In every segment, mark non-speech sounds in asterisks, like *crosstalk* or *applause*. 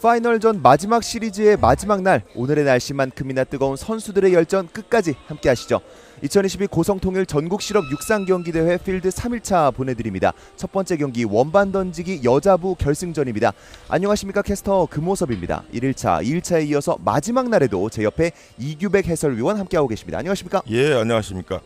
파이널전 마지막 시리즈의 마지막 날 오늘의 날씨만큼이나 뜨거운 선수들의 열전 끝까지 함께 하시죠. 2022 고성통일 전국 실업 육상 경기 대회 필드 3일차 보내드립니다. 첫 번째 경기 원반 던지기 여자부 결승전입니다. 안녕하십니까 캐스터 금호섭입니다. 1일차, 2일차에 이어서 마지막 날에도 제 옆에 이규백 해설위원 함께하고 계십니다. 안녕하십니까? 예, 안녕하십니까.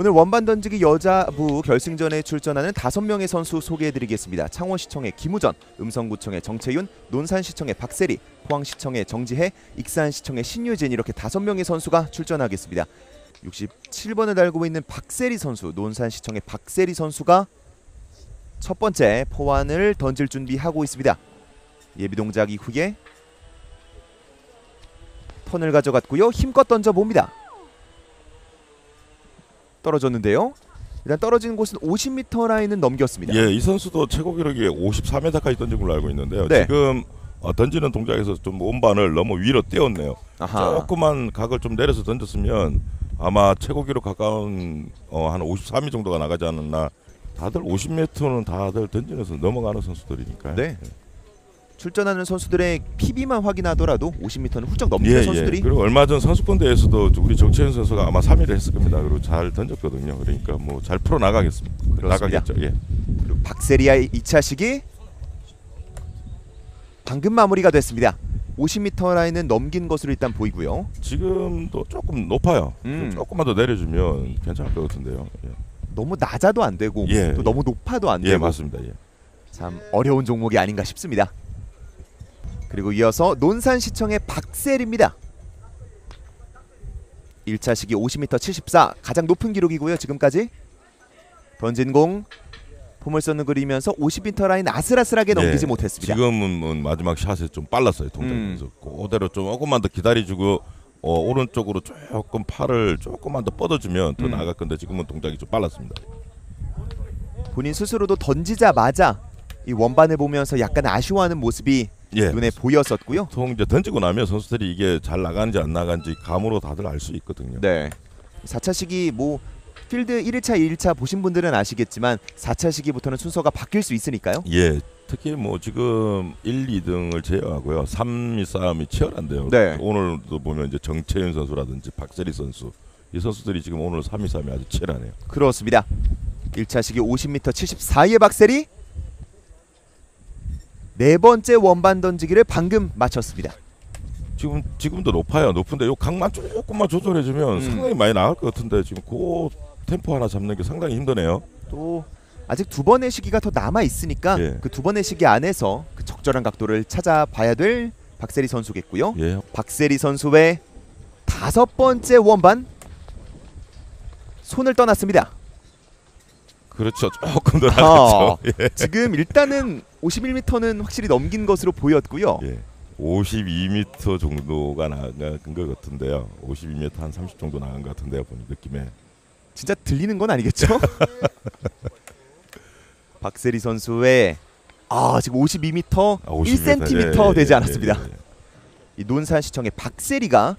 오늘 원반 던지기 여자부 결승전에 출전하는 다섯 명의 선수 소개해드리겠습니다. 창원시청의 김우전, 음성구청의 정채윤, 논산시청의 박세리, 포항시청의 정지혜, 익산시청의 신유진 이렇게 다섯 명의 선수가 출전하겠습니다. 67번을 달고 있는 박세리 선수, 논산시청의 박세리 선수가 첫 번째 포환을 던질 준비하고 있습니다. 예비 동작 이후에 턴을 가져갔고요. 힘껏 던져 봅니다. 떨어졌는데요. 일단 떨어진 곳은 50m 라인은 넘겼습니다. 예, 이 선수도 최고 기록이 54m까지 던진 걸로 알고 있는데요. 네. 지금 어, 던지는 동작에서 좀 온반을 너무 위로 떼었네요. 아하. 조금만 각을 좀 내려서 던졌으면 아마 최고 기록 가까운 어, 한 53위 정도가 나가지 않았나. 다들 50m는 다들 던지면서 넘어가는 선수들이니까요. 네. 출전하는 선수들의 PB만 확인하더라도 50m는 훌쩍 예, 넘는 예. 선수들이 그리고 얼마 전 선수권 대회에서도 우리 정채윤 선수가 아마 3위를 했을 겁니다. 그리고 잘 던졌거든요. 그러니까 뭐 잘 풀어 나가겠습니다. 그렇습니다. 나가겠죠. 예. 그리고 박세리아의 2차 시기 방금 마무리가 됐습니다. 50m 라인은 넘긴 것으로 일단 보이고요. 지금도 조금 높아요. 음. 조금만 더 내려주면 괜찮을 것 같은데요. 예, 너무 낮아도 안 되고 예, 또 예. 너무 높아도 안예 되고 맞습니다. 예. 참 어려운 종목이 아닌가 싶습니다. 그리고 이어서 논산시청의 박셀입니다. 1차 시기 50m 74 가장 높은 기록이고요. 지금까지 던진 공 쏘는 그리면서 50m 라인 아슬아슬하게 넘기지 예, 못했습니다. 지금은 뭐 마지막 샷에 좀 빨랐어요 동작에서 음. 그대로 좀 조금만 더 기다려주고 어, 오른쪽으로 조금 팔을 조금만 더 뻗어주면 더 음. 나갈 건데 지금은 동작이 좀 빨랐습니다. 본인 스스로도 던지자마자 이 원반을 보면서 약간 아쉬워하는 모습이 예. 눈에 보였었고요. 보통 이제 던지고 나면 선수들이 이게 잘 나가는지 안 나가는지 감으로 다들 알 수 있거든요. 네. 4차 시기 뭐 필드 1일차, 2일차 보신 분들은 아시겠지만 4차 시기부터는 순서가 바뀔 수 있으니까요. 예. 특히 뭐 지금 1, 2등을 제외하고요. 3위 싸움이 치열한데요. 네. 오늘도 보면 이제 정채윤 선수라든지 박세리 선수 이 선수들이 지금 오늘 3위 싸움이 아주 치열하네요. 그렇습니다. 1차 시기 50m 74의 박셀이 네 번째 원반 던지기를 방금 마쳤습니다. 지금 지금도 높아요. 높은데 요 각만 조금만 조절해주면 음. 상당히 많이 나갈 것 같은데 지금 그 템포 하나 잡는 게 상당히 힘드네요. 또 아직 두 번의 시기가 더 남아 있으니까 예. 그두 번의 시기 안에서 그 적절한 각도를 찾아봐야 될 박세리 선수겠고요. 예. 박세리 선수의 다섯 번째 원반 손을 떠났습니다. 그렇죠. 조금 더 아. 나갔죠. *laughs* 예. 지금 일단은 51m는 확실히 넘긴 것으로 보였고요. 예. 52m 정도가 나간 것 같은데요. 52m 한 30 정도 나간 것 같은데요. 보는 느낌에. 진짜 들리는 건 아니겠죠? *laughs* 박세리 선수의 아 지금 52m 아, 50m. 1cm 예, 되지 예, 않았습니다. 예, 예. 이 논산 시청의 박세리가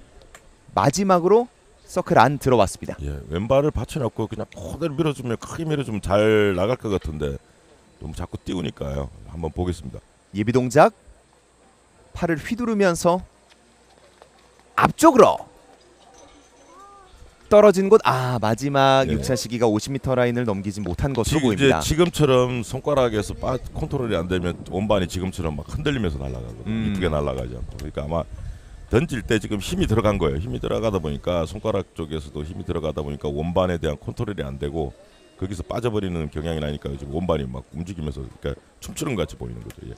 마지막으로 서클 안 들어왔습니다. 예, 왼발을 받쳐놓고 그냥 그대로 밀어주면 크게 밀어주면 잘 나갈 것 같은데 너무 자꾸 띄우니까요. 한번 보겠습니다. 예비 동작 팔을 휘두르면서 앞쪽으로 떨어진 곳 아 마지막 네. 6차 시기가 50m 라인을 넘기지 못한 것으로 지금 보입니다. 지금처럼 손가락에서 빠, 컨트롤이 안 되면 원반이 지금처럼 막 흔들리면서 날아가거든요. 음. 이쁘게 날아가지 않고. 그러니까 아마 던질 때 지금 힘이 들어간 거예요. 힘이 들어가다 보니까 손가락 쪽에서도 힘이 들어가다 보니까 원반에 대한 컨트롤이 안 되고 거기서 빠져버리는 경향이 나니까 지금 원반이 막 움직이면서 그러니까 춤추는 것 같이 보이는 거죠. 예.